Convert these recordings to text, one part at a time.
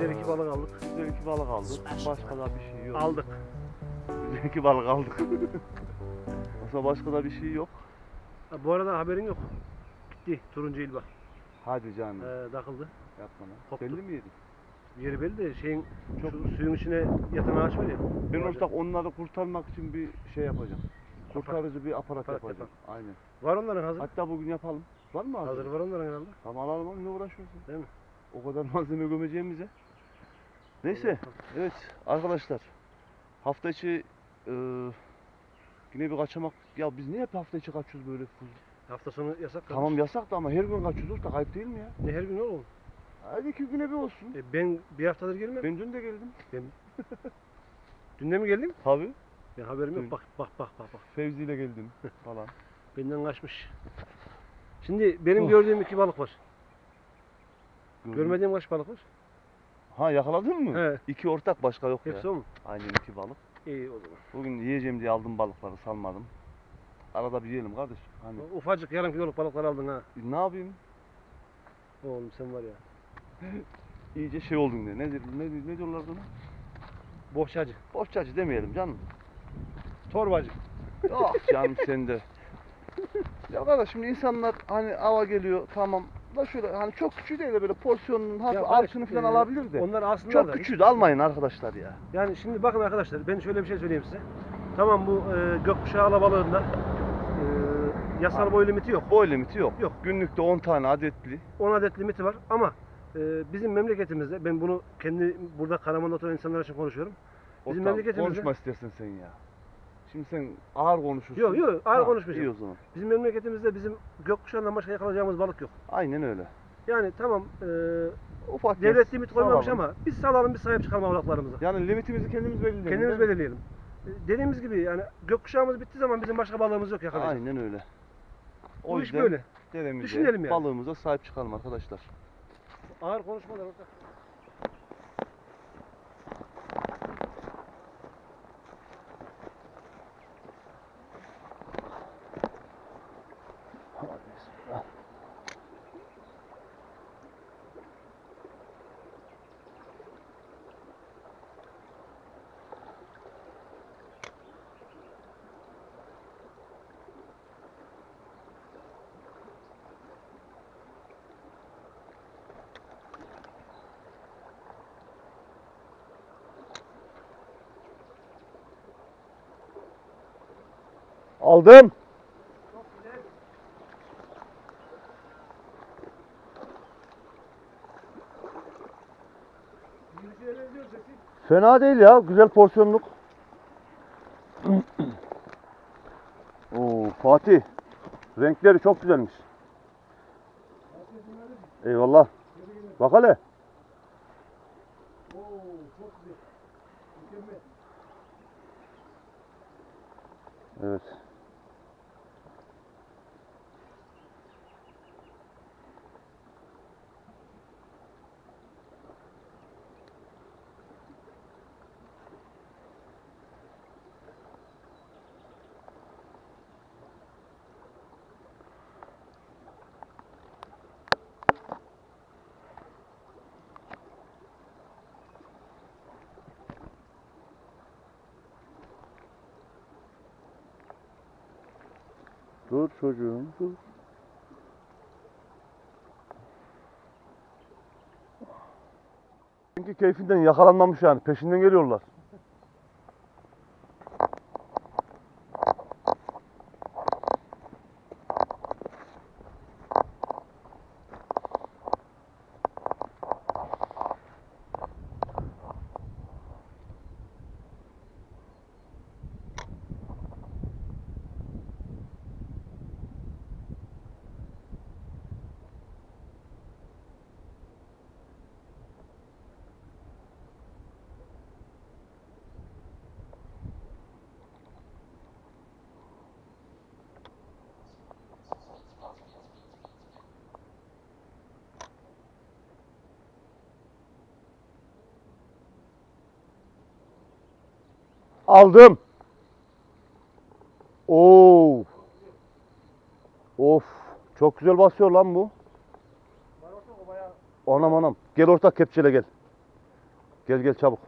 Güzel iki balık aldık. Güzel iki balık aldık. Başka da bir şey yok. Aldık. Güzel iki balık aldık. Yoksa başka da bir şey yok. Ha, bu arada haberin yok. Gitti turuncu ilba. Hadi canım. Ee, takıldı. Yapma lan. koptu. Belli mi yedin? Yeri belli de şeyin Çok- şu suyun içine yatan ağaç var ya. Ben ortak onları kurtarmak için bir şey yapacağım. Kurtarıcı bir aparat, Aparat yapacağım. Aynen. Var onların hazır. Hatta bugün yapalım. Var mı hazır? Hazır var onların herhalde. Tamam alalım ne uğraşıyorsun? Değil mi? O kadar malzeme gömeceğimize. Neyse. Evet arkadaşlar. Hafta içi eee, yine bir kaçamak. Ya biz niye hep hafta içi kaçıyoruz böyle? Hafta sonu yasak kalmış. Tamam yasak da ama her gün kaçıyoruz da kayıp değil mi ya? Ne her gün oğlum? Hadi iki güne bir olsun. E, ben bir haftadır gelmem. Ben dün de geldim. Dün de mi geldim? Tabii. Ben haberim Dün. yok. Bak bak bak bak bak. Fevzi ile geldim falan. Benden kaçmış. Şimdi benim Oh. gördüğüm iki balık var. Gördüm. Görmediğim kaç balık var? Ha yakaladın mı? He. İki ortak başka yok Hepsi ya. o mu? Aynen iki balık. İyi o zaman. Bugün yiyeceğim diye aldım balıkları salmadım. Arada bir yiyelim kardeş. Hani Ufacık yarım kiloluk balıklar aldın ha. ne yapayım? Oğlum sen var ya. İyice şey oldun diye. Ne, ne, ne diyorlar buna? Bohçacı. Boşçacı demeyelim canım. Torbacı. Yok canım sen de. Ya kardeş şimdi insanlar hani ava geliyor tamam şöyle hani çok küçük değil de böyle porsiyonun hafif altını falan e, alabilir de. Onlar aslında Çok da. almayın arkadaşlar ya. Yani şimdi bakın arkadaşlar ben şöyle bir şey söyleyeyim size. Tamam bu e, gökkuşağı alabalığında e, yasal Abi. boy limiti yok. Boy limiti yok. Yok. Günlükte 10 tane adetli. 10 adet limiti var ama e, bizim memleketimizde ben bunu kendi burada Karaman'da oturan insanlar için konuşuyorum. Bizim Ortam, memleketimizde- Konuşma istersen sen ya. Şimdi sen ağır konuşursun. Yok yok ağır Ha, konuşmayacağım. İyi o zaman. Bizim memleketimizde bizim gökkuşağından başka yakalayacağımız balık yok. Aynen öyle. Yani tamam e, Ufak devlet limit koymamış ama biz salalım biz sahip çıkalım balıklarımıza. Yani limitimizi kendimiz belirleyelim. Kendimiz belirleyelim. E, Dediğimiz gibi yani gökkuşağımız bittiği zaman bizim başka balığımız yok yakalayacak. Aynen öyle. O Bu iş yüzden böyle. dedemize, Düşünelim yani. balığımıza sahip çıkalım arkadaşlar. Ağır konuşmalar orada. Aldım. Fena değil ya. Güzel porsiyonluk. Oo, Fatih. Renkleri çok güzelmiş. Eyvallah. Bak hele. Evet. Dur çocuğum dur. Çünkü keyfinden yakalanmamış yani peşinden geliyorlar. Aldım. Oo. Of. Çok güzel basıyor lan bu. Anam anam. Gel ortak kepçeyle gel. Gel gel çabuk.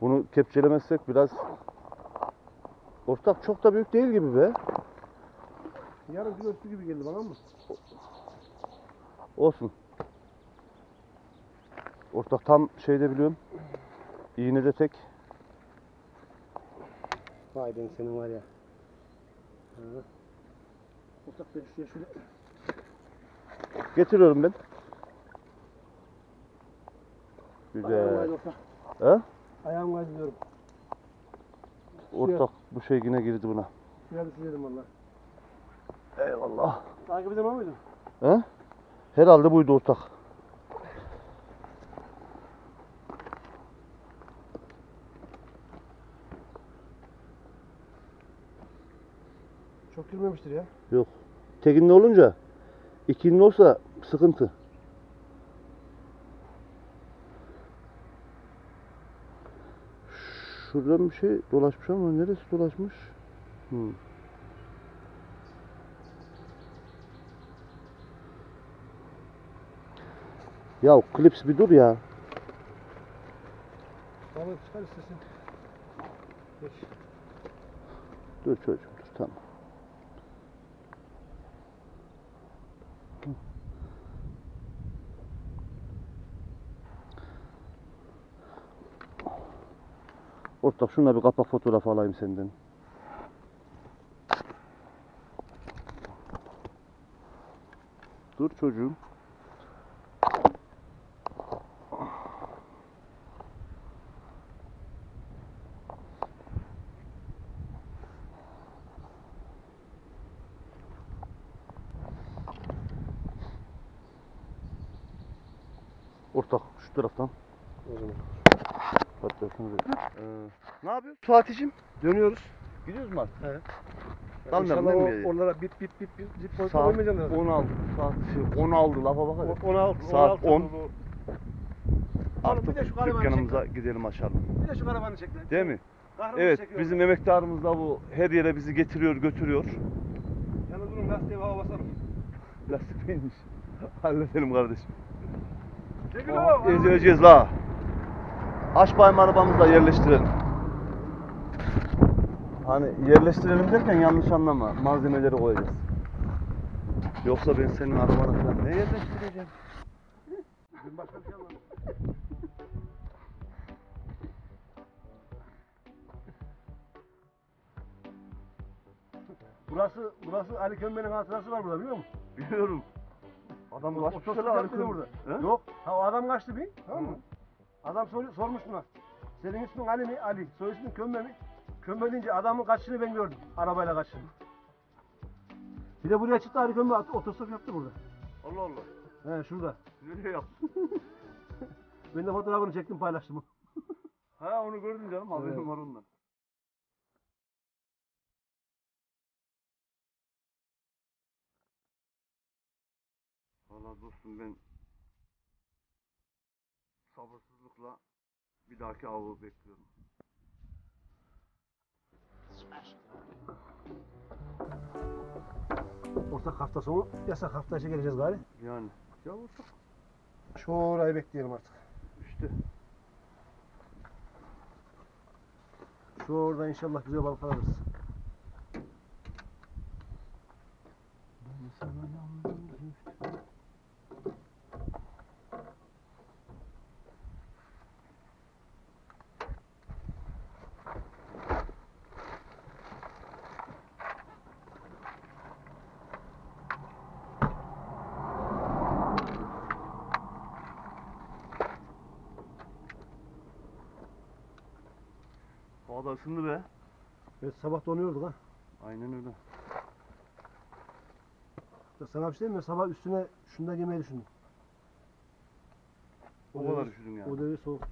Bunu kepçelemezsek biraz Ortak çok da büyük değil gibi be. Yarım kilo üstü gibi geldi bana ama. Olsun. Ortak tam şeyde biliyorum. İğne de tek. Vay ben senin var ya. Ha. Ortak ben şuraya şöyle. Getiriyorum ben. Ayağım Güzel. kaydı ortak. He? Ayağım kaydı diyorum. Ortak bu şey yine girdi buna. Şuraya düşürdüm valla. Eyvallah. Takip eden o muydun? He? Herhalde buydu ortak. Çok girmemiştir ya. Yok. Tekinli olunca ikinli olsa sıkıntı. Şuradan bir şey dolaşmış ama neresi dolaşmış? Hmm. Ya klips bir dur ya. Balık çıkar istesin. Dur çocuğum dur tamam. Ortak şuna bir kapak fotoğrafı alayım senden. Dur çocuğum. Ortak şu taraftan. Da- Ee, ne yapıyorsun Fatih'cim? Dönüyoruz. Gidiyoruz mu artık? Evet. Kalmayalım İnşallah değil mi? o, oralara bit bit bit bit zip koyup Saat koymayacağım herhalde. 10 aldı. Saat şey, 10 aldı lafa bak hadi. 16. Saat 10. Artık bir de şu dükkanımıza gidelim açalım. Bir de şu karavanı çek lan. Değil mi? Kahramanı Evet çekiyor. bizim emektarımız da bu her yere bizi getiriyor götürüyor. Yalnız bunun lastiğe hava basarım. Lastik neymiş? Halledelim kardeşim. Ezileceğiz la. Aç bayım arabamızla yerleştirelim. Hani yerleştirelim derken yanlış anlama. Malzemeleri koyacağız. Yoksa ben senin arabana falan ne yerleştireceğim? Dün başka bir şey anlamadım. Burası, burası Ali Kömbe'nin hatırası var burada biliyor musun? Biliyorum. Adam kaç Otostop kere yaptı alkol- burada. He? Yok. Ha o adam kaçtı bir. Tamam mı? Adam sor, sormuş buna. Senin ismin Ali mi? Ali. Soy ismin Kömbe mi? Kömbe deyince adamın kaçışını ben gördüm. Arabayla kaçışını. Bir de buraya çıktı Ali Kömbe otostop yaptı burada. Allah Allah. He şurada. Nereye yaptın? Ben de fotoğrafını çektim paylaştım. ha onu gördüm canım. Haberim Evet. var ondan. Valla dostum ben sabırsızlıkla bir dahaki avı bekliyorum. Ortak hafta sonu yasak hafta içi geleceğiz gari. Yani. Ya olsa Şu orayı bekleyelim artık. işte. Şu orada inşallah güzel balık alırız. Hava da ısındı be. Evet sabah donuyorduk ha. Aynen öyle. Ya Sana bir şey diyeyim mi? Sabah üstüne şundan yemeyi düşündüm. O kadar üşüdüm yani. O derece soğuk.